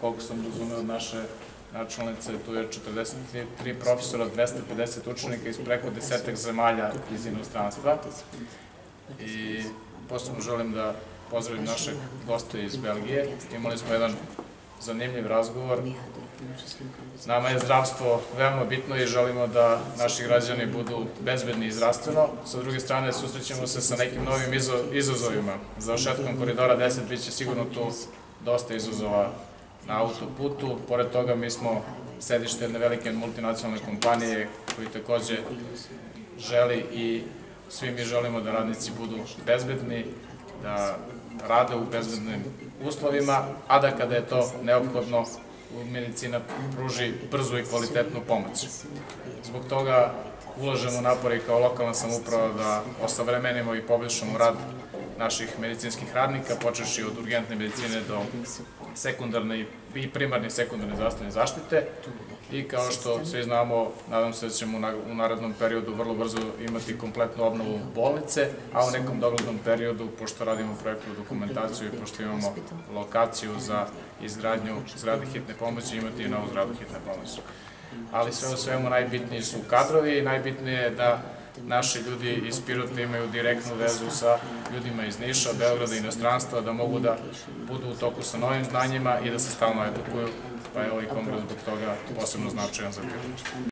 koliko sam razumeo od naše načelnice, tu je 43 profesora, 250 učenika iz preko desetak zemalja iz inostranstva. I posebno želim da pozdravim našeg gosta iz Belgije. Imali smo jedan zanimljiv razgovor. Nama je zdravstvo veoma bitno i želimo da naši građani budu bezbedni i zdravstveno. Sa druge strane, susrećemo se sa nekim novim izazovima. Za ošetkom koridora 10 biće sigurno tu dosta izazova na autoputu. Pored toga, mi smo sedište jedne velike multinacionalne kompanije koji takođe želi i svi mi želimo da radnici budu bezbedni, da rade u bezbednim uslovima, a da kada je to neophodno medicina pruži brzu i kvalitetnu pomoć. Zbog toga ulažemo napore kao lokalna samuprava da osavremenimo i poboljšamo rad naših medicinskih radnika, počeši od urgentne medicine do sekundarne i primarne i sekundarne zdravstvene zaštite i kao što svi znamo, nadam se da ćemo u narednom periodu vrlo brzo imati kompletnu obnovu bolnice, a u nekom doglednom periodu, pošto radimo projektnu dokumentaciju i pošto imamo lokaciju za izgradnju zgrade hitne pomoći, imati i novu zgradu hitne pomoći. Ali sve u svemu najbitniji su kadrovi i najbitnije je da naši ljudi iz Pirota imaju direktnu vezu sa ljudima iz Niša, Beograda inostranstva, da mogu da budu u toku sa novim znanjima i da se stalno edukuju, pa je ovaj kongres zbog toga posebno značajan za Pirot.